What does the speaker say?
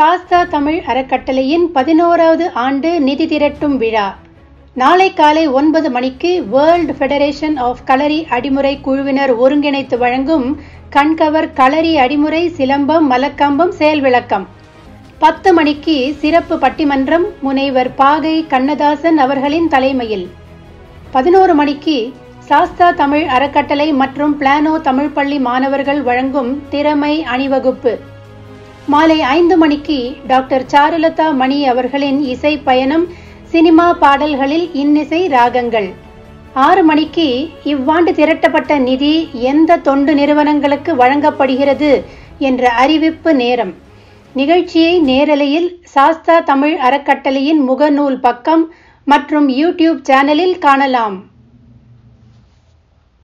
சாஸ்தா தமிழ் அறக்கட்டளையின் பதினோராவது ஆண்டு நிதி திரட்டும் விழா. நாளை காலை ஒன்பது மணிக்கு world federation of Kalari Adimurai குழுவினர் ஒருங்கிணைத்து வழங்கும் கண்கவர் களரி அடிமுறை சிலம்பம் மலக்கம்பம் செயல் விளக்கம். பத்து மணிக்கு சிறப்பு பட்டிமன்றம் முனைவர் பாகை கண்ணதாசன் அவர்களின் தலைமையில். பதினோரு மணிக்கு சாஸ்தா தமிழ் அறக்கட்டளை மற்றும் பிளானோ தமிழ் பள்ளி மாணவர்கள் வழங்கும் திறமை அணிவகுப்பு. மாலை ஐந்து மணிக்கு டாக்டர் சாருலதா மணி அவர்களின் இசை பயணம் சினிமா பாடல்களில் இன்னிசை ராகங்கள். ஆறு மணிக்கு இவ்வாண்டு திரட்டப்பட்ட நிதி எந்த தொண்டு நிறுவனங்களுக்கு வழங்கப்படுகிறது என்ற அறிவிப்பு நேரம். நிகழ்ச்சியை நேரலையில் சாஸ்தா தமிழ் அறக்கட்டளையின் முகநூல் பக்கம் மற்றும் யூடியூப் சேனலில் காணலாம்.